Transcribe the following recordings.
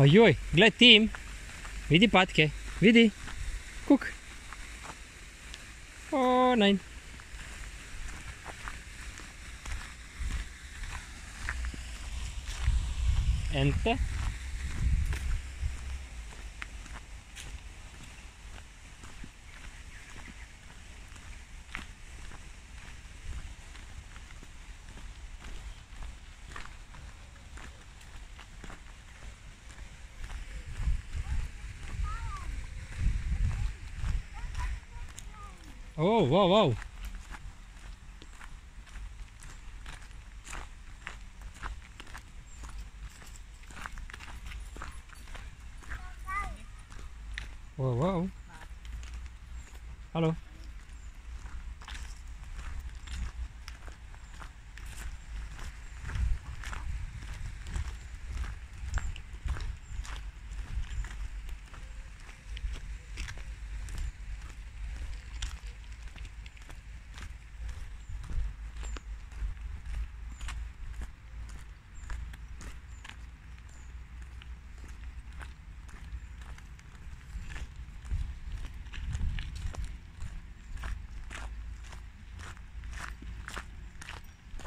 Ojoj, gled Tim. Vidi patke, vidi. Guck. Oh nein. Ente. Oh, uau, oh,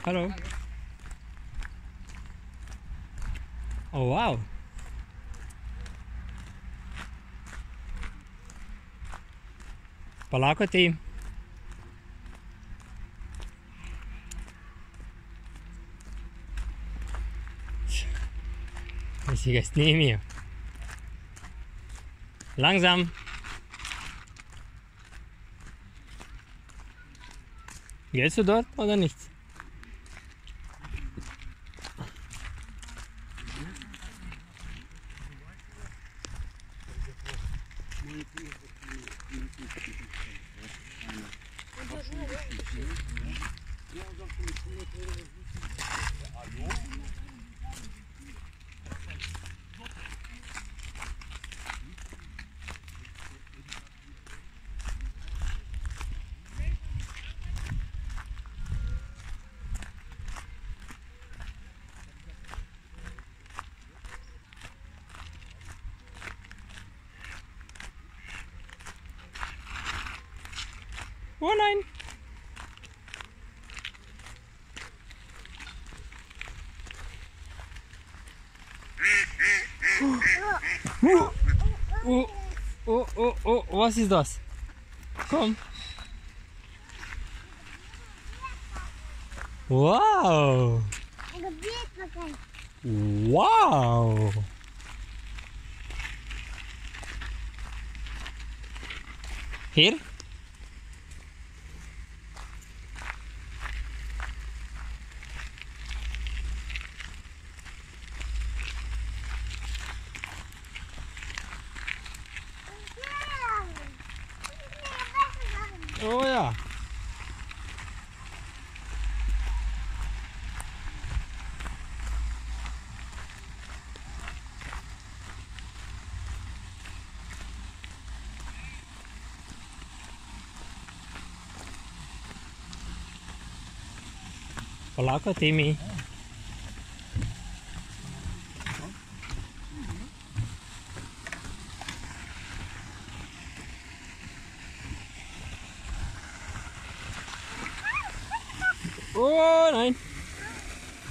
Hallo. Oh, wow. Polako team. Ich ga snimio. Langsam. Gehst du dort oder nichts? Oh nein! Oh, oh, oh, oh, oh, was ist das? Komm. Wow! Wow! Hier? Coloca, time. Oh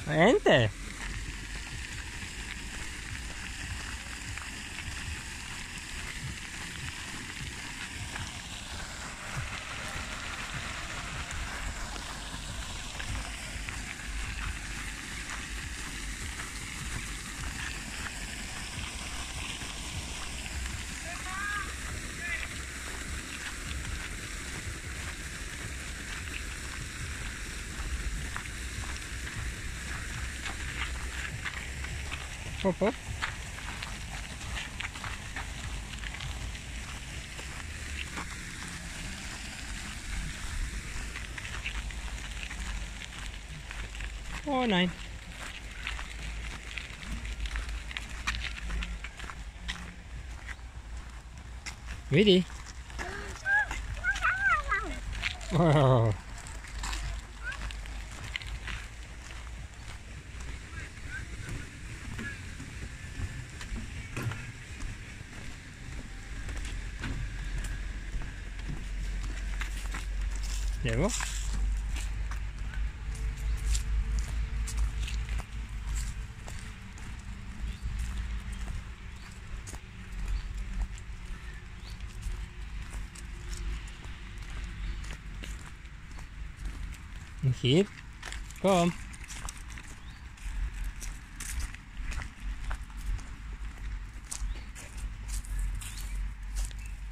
nein. Hopp. Oh nein. Vedi? Oh. Frage. Okay, komm.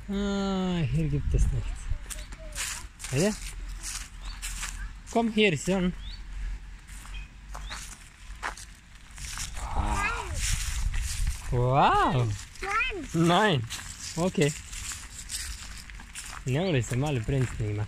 Ah, hier gibt es nichts. Oder? Komm, here, schon. Wow! Nine. Nein! Okay. Ne li se malo print snima.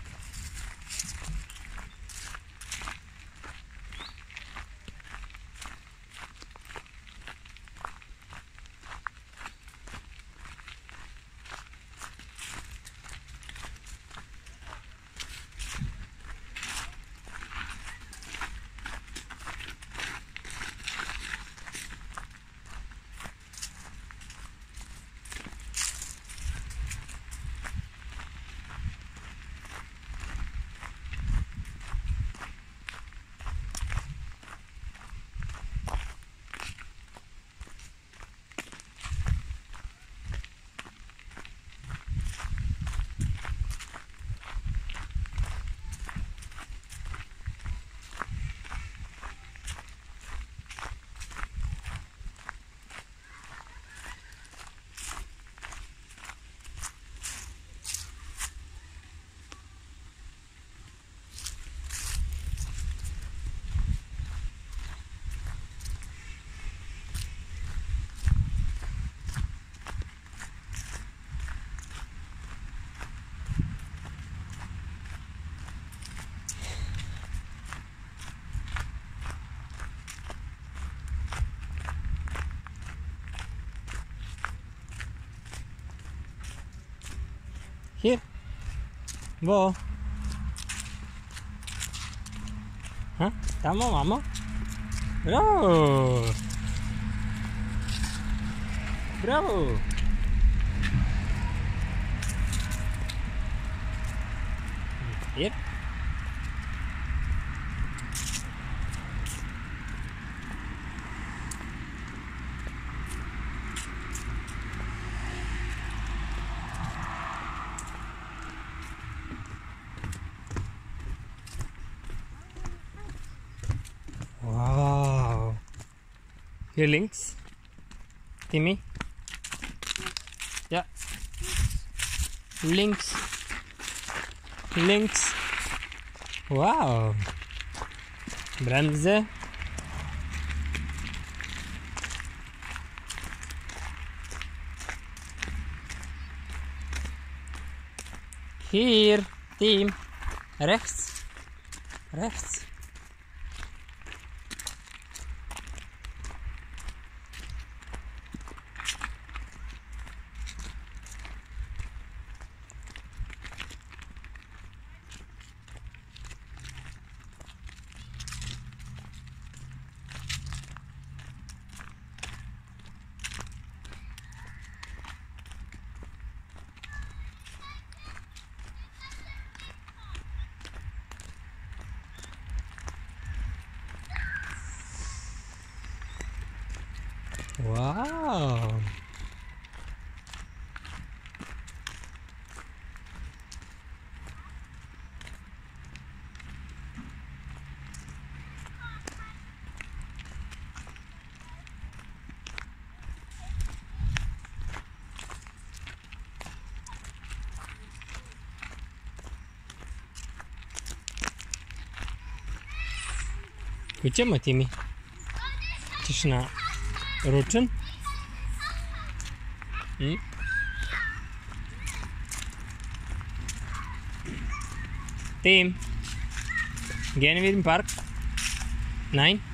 Vou. Hã? Tá bom, tá mamão? Bravo! Bravo! Hier links. Timmy. Ja. Links. Links. Wow. Bremse. Hier, Tim. Rechts. Rechts. Gdzie tymi? Czyż na ruczyn? Hmm? Team. Gainville Park. Nine.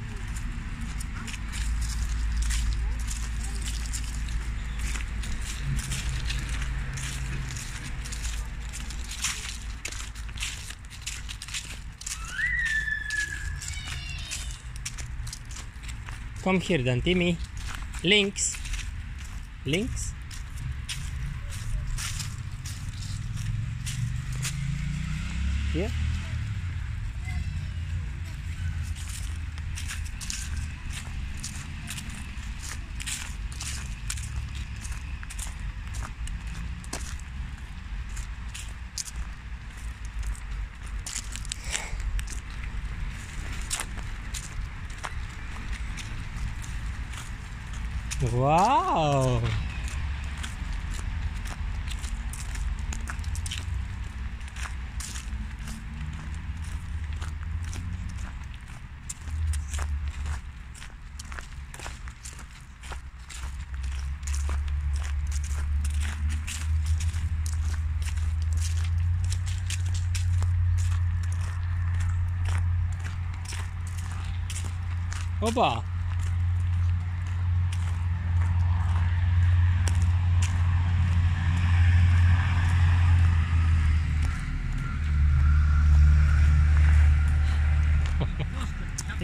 Komm here dann, Timmy. Links. Links. Hier. Wow! Opa!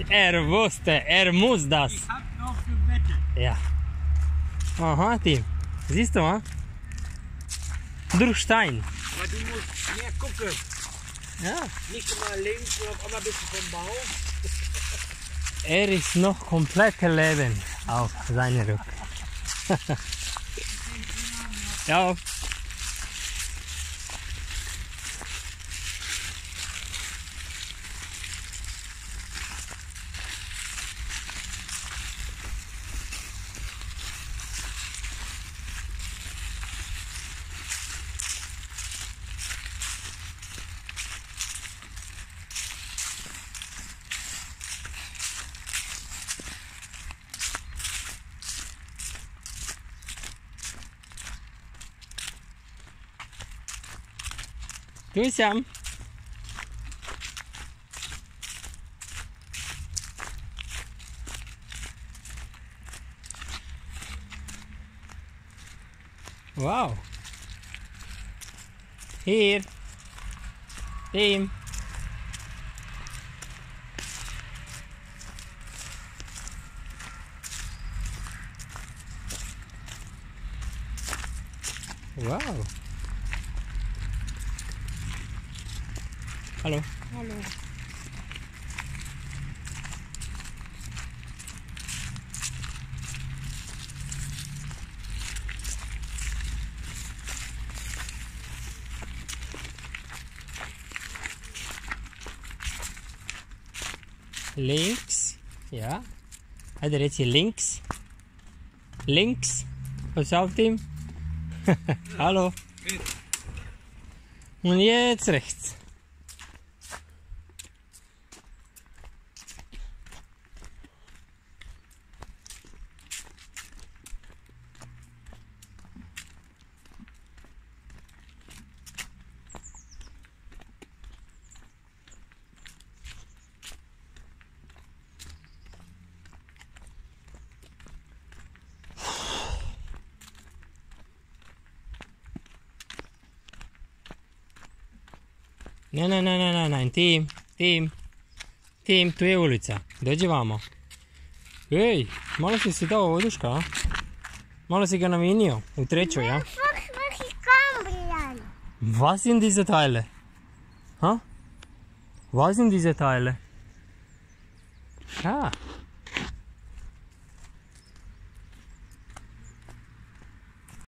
Er wusste, er muss das. Ich hab noch gewettet. Ja. Aha, Tim. Siehst du mal? Durch Stein. Aber du musst mehr gucken. Ja. Nicht immer links und auf einmal bist du vom Bau. Er ist noch komplett Leben auf seinem Rücken. ja. Du Sam. Wow. Here. Tim. Wow. Hallo. Hallo. Links. Ja. Hat er jetzt hier links? Links. Pass auf, Tim. Hallo. Und jetzt rechts. Ne, ne, ne, ne, ne, ne, Tim, Tim, Tim, tu je ulica, dođi vamo. Ej, malo si se dao oduška, a? Malo si ga navinio, u trećoj, kommen Was sind diese Teile? Ha? Was sind diese Teile? Ah,